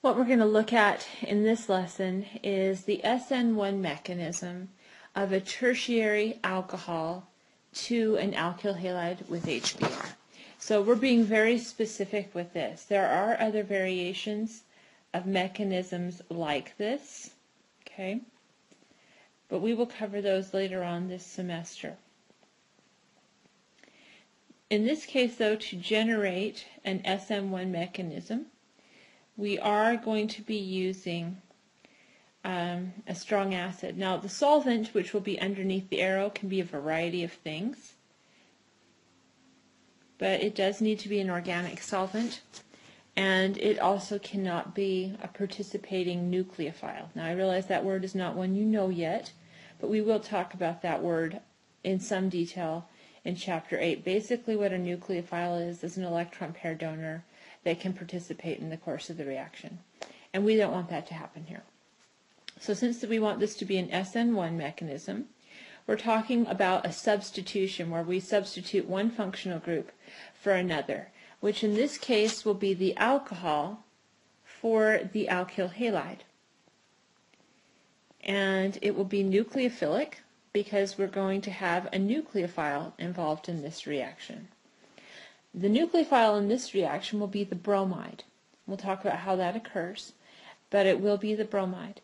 What we're going to look at in this lesson is the SN1 mechanism of a tertiary alcohol to an alkyl halide with HBr. So we're being very specific with this. There are other variations of mechanisms like this, okay? But we will cover those later on this semester. In this case, though, to generate an SN1 mechanism, we are going to be using um, a strong acid. Now the solvent, which will be underneath the arrow, can be a variety of things. But it does need to be an organic solvent. And it also cannot be a participating nucleophile. Now I realize that word is not one you know yet, but we will talk about that word in some detail in Chapter 8. Basically what a nucleophile is, is an electron pair donor they can participate in the course of the reaction. And we don't want that to happen here. So since we want this to be an SN1 mechanism, we're talking about a substitution where we substitute one functional group for another, which in this case will be the alcohol for the alkyl halide. And it will be nucleophilic because we're going to have a nucleophile involved in this reaction. The nucleophile in this reaction will be the bromide. We'll talk about how that occurs, but it will be the bromide.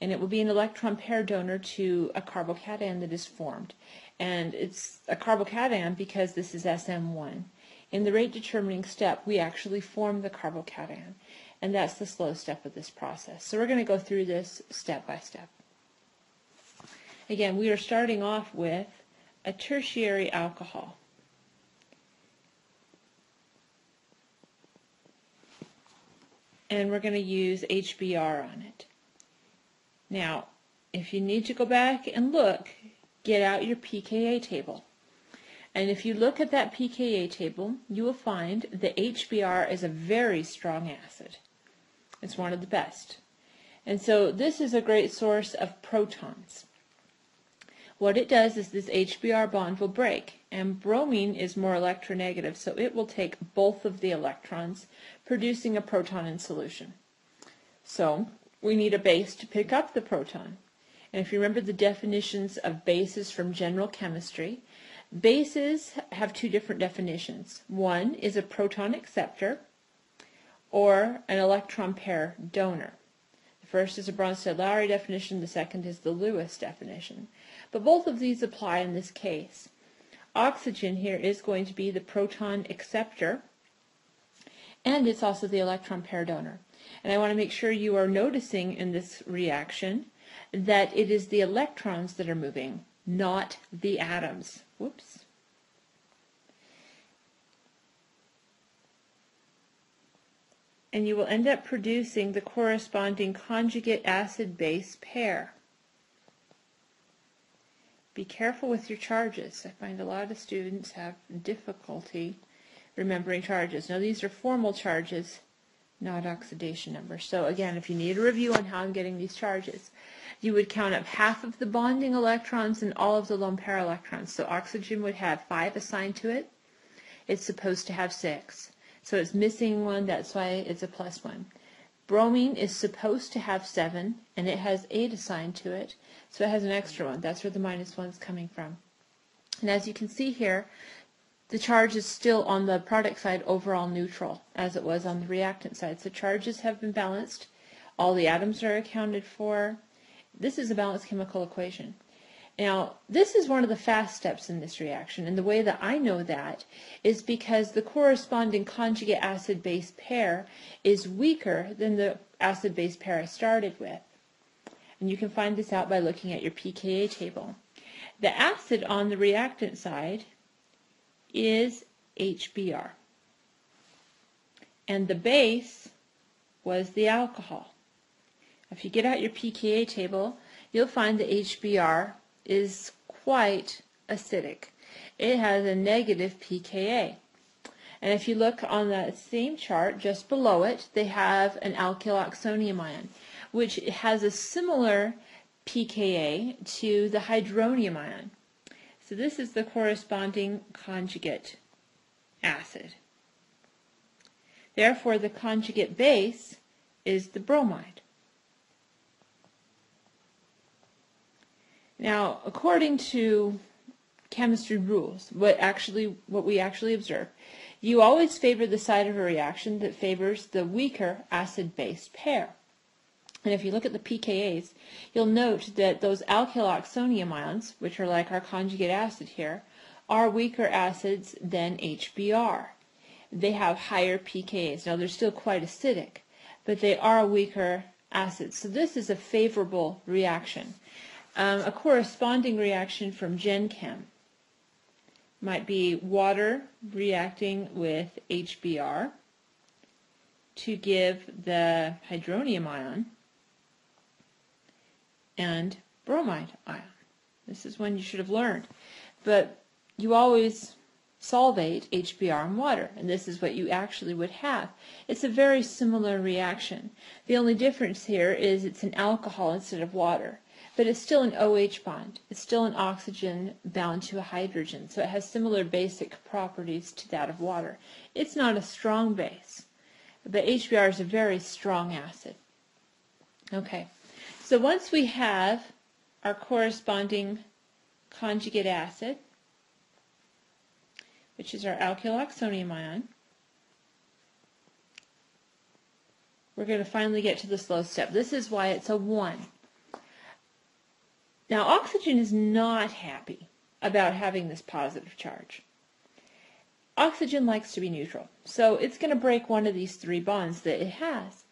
And it will be an electron pair donor to a carbocation that is formed. And it's a carbocation because this is SN1. In the rate determining step, we actually form the carbocation. And that's the slow step of this process. So we're going to go through this step by step. Again, we are starting off with a tertiary alcohol. And we're going to use HBr on it. Now, if you need to go back and look, get out your pKa table. And if you look at that pKa table, you will find that HBr is a very strong acid. It's one of the best. And so this is a great source of protons. What it does is this HBr bond will break, and bromine is more electronegative, so it will take both of the electrons, producing a proton in solution. So we need a base to pick up the proton. And if you remember the definitions of bases from general chemistry, bases have two different definitions. One is a proton acceptor or an electron pair donor. The first is a Bronsted-Lowry definition, the second is the Lewis definition. But both of these apply in this case. Oxygen here is going to be the proton acceptor, and it's also the electron pair donor. And I want to make sure you are noticing in this reaction that it is the electrons that are moving, not the atoms. Whoops. And you will end up producing the corresponding conjugate acid-base pair. Be careful with your charges. I find a lot of students have difficulty remembering charges. Now these are formal charges, not oxidation numbers. So again, if you need a review on how I'm getting these charges, you would count up half of the bonding electrons and all of the lone pair electrons. So oxygen would have five assigned to it. It's supposed to have six. So it's missing one, that's why it's a plus one. Bromine is supposed to have 7, and it has 8 assigned to it, so it has an extra one. That's where the minus 1 is coming from. And as you can see here, the charge is still on the product side overall neutral, as it was on the reactant side. So charges have been balanced. All the atoms are accounted for. This is a balanced chemical equation. Now, this is one of the fast steps in this reaction, and the way that I know that is because the corresponding conjugate acid-base pair is weaker than the acid-base pair I started with. And you can find this out by looking at your pKa table. The acid on the reactant side is HBr. And the base was the alcohol. If you get out your pKa table, you'll find the HBr is quite acidic. It has a negative pKa. And if you look on that same chart just below it, they have an alkyl oxonium ion, which has a similar pKa to the hydronium ion. So this is the corresponding conjugate acid. Therefore, the conjugate base is the bromide. Now, according to chemistry rules, what actually what we actually observe, you always favor the side of a reaction that favors the weaker acid-base pair. And if you look at the pKa's, you'll note that those alkyl oxonium ions, which are like our conjugate acid here, are weaker acids than HBr. They have higher pKa's. Now they're still quite acidic, but they are weaker acids. So this is a favorable reaction. Um, a corresponding reaction from GenChem might be water reacting with HBr to give the hydronium ion and bromide ion. This is one you should have learned. But you always solvate HBr in water, and this is what you actually would have. It's a very similar reaction. The only difference here is it's an alcohol instead of water but it's still an OH bond. It's still an oxygen bound to a hydrogen, so it has similar basic properties to that of water. It's not a strong base, but HBr is a very strong acid. Okay, so once we have our corresponding conjugate acid, which is our alkyl oxonium ion, we're going to finally get to the slow step. This is why it's a 1. Now, oxygen is not happy about having this positive charge. Oxygen likes to be neutral, so it's going to break one of these three bonds that it has.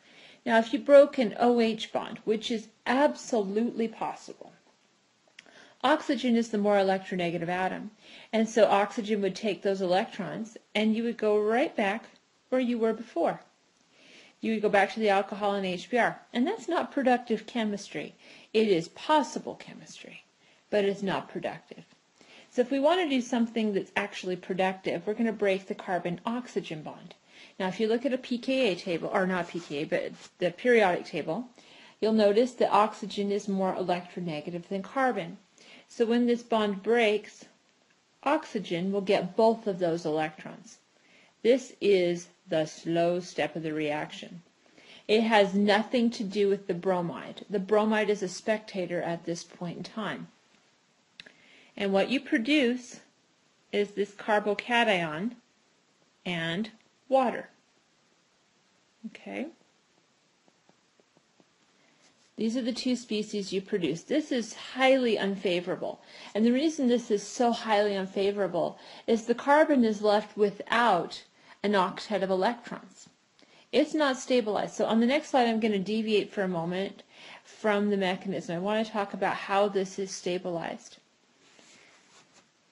Now, if you broke an OH bond, which is absolutely possible, oxygen is the more electronegative atom, and so oxygen would take those electrons, and you would go right back where you were before you would go back to the alcohol and HBr. And that's not productive chemistry. It is possible chemistry, but it's not productive. So if we want to do something that's actually productive, we're going to break the carbon-oxygen bond. Now if you look at a pKa table, or not pKa, but the periodic table, you'll notice that oxygen is more electronegative than carbon. So when this bond breaks, oxygen will get both of those electrons. This is the slow step of the reaction. It has nothing to do with the bromide. The bromide is a spectator at this point in time. And what you produce is this carbocation and water. Okay? These are the two species you produce. This is highly unfavorable. And the reason this is so highly unfavorable is the carbon is left without an octet of electrons. It's not stabilized. So on the next slide, I'm going to deviate for a moment from the mechanism. I want to talk about how this is stabilized.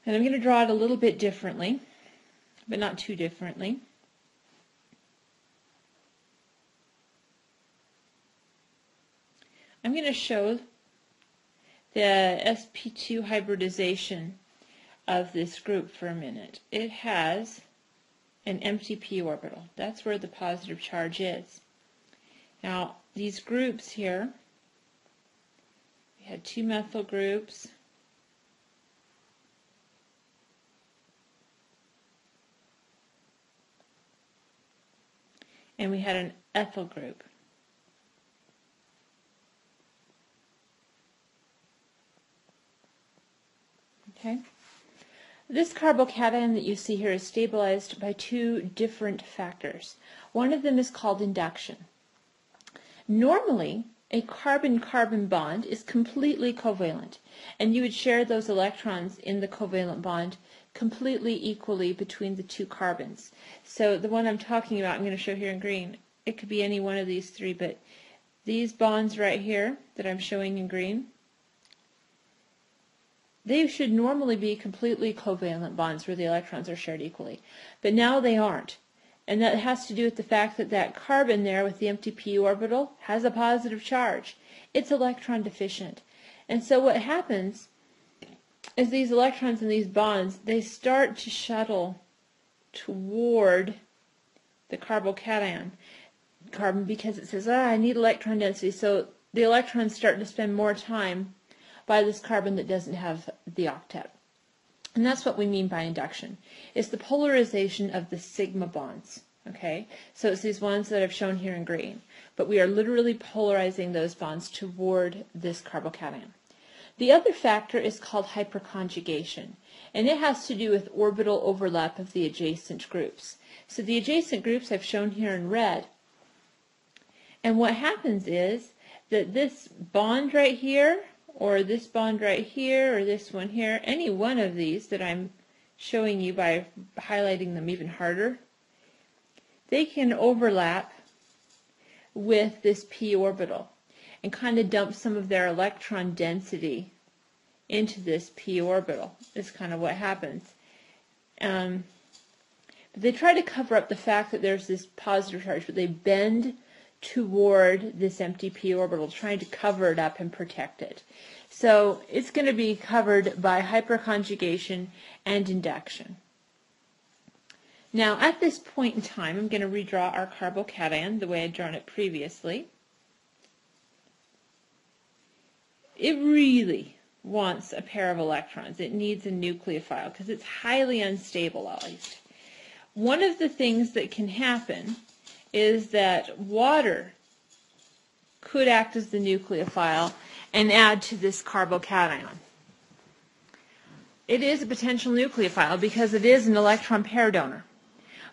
And I'm going to draw it a little bit differently, but not too differently. I'm going to show the sp2 hybridization of this group for a minute. It has an empty p orbital. That's where the positive charge is. Now, these groups here, we had two methyl groups. And we had an ethyl group. Okay. This carbocation that you see here is stabilized by two different factors. One of them is called induction. Normally, a carbon-carbon bond is completely covalent, and you would share those electrons in the covalent bond completely equally between the two carbons. So the one I'm talking about, I'm going to show here in green. It could be any one of these three, but these bonds right here that I'm showing in green, they should normally be completely covalent bonds where the electrons are shared equally. But now they aren't. And that has to do with the fact that that carbon there with the empty p orbital has a positive charge. It's electron deficient. And so what happens is these electrons in these bonds, they start to shuttle toward the carbocation carbon because it says, ah, I need electron density. So the electrons start to spend more time by this carbon that doesn't have the octet. And that's what we mean by induction. It's the polarization of the sigma bonds. Okay, so it's these ones that I've shown here in green. But we are literally polarizing those bonds toward this carbocation. The other factor is called hyperconjugation, and it has to do with orbital overlap of the adjacent groups. So the adjacent groups I've shown here in red, and what happens is that this bond right here, or this bond right here, or this one here, any one of these that I'm showing you by highlighting them even harder, they can overlap with this p orbital and kind of dump some of their electron density into this p orbital is kind of what happens. Um, but they try to cover up the fact that there's this positive charge, but they bend toward this empty p orbital, trying to cover it up and protect it. So it's going to be covered by hyperconjugation and induction. Now at this point in time, I'm going to redraw our carbocation the way I'd drawn it previously. It really wants a pair of electrons. It needs a nucleophile because it's highly unstabilized. One of the things that can happen is that water could act as the nucleophile and add to this carbocation. It is a potential nucleophile because it is an electron pair donor.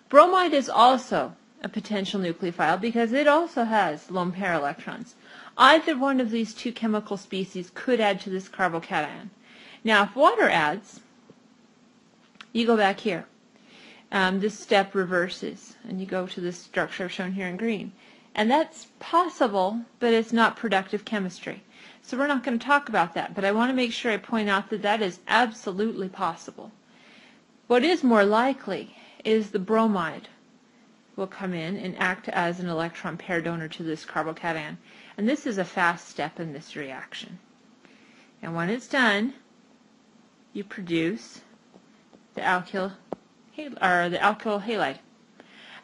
Bromide is also a potential nucleophile because it also has lone pair electrons. Either one of these two chemical species could add to this carbocation. Now, if water adds, you go back here. Um, this step reverses, and you go to the structure shown here in green. And that's possible, but it's not productive chemistry. So we're not going to talk about that, but I want to make sure I point out that that is absolutely possible. What is more likely is the bromide will come in and act as an electron pair donor to this carbocation. And this is a fast step in this reaction. And when it's done, you produce the alkyl or the alkyl halide.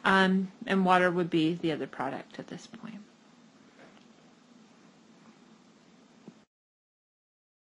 Um, and water would be the other product at this point.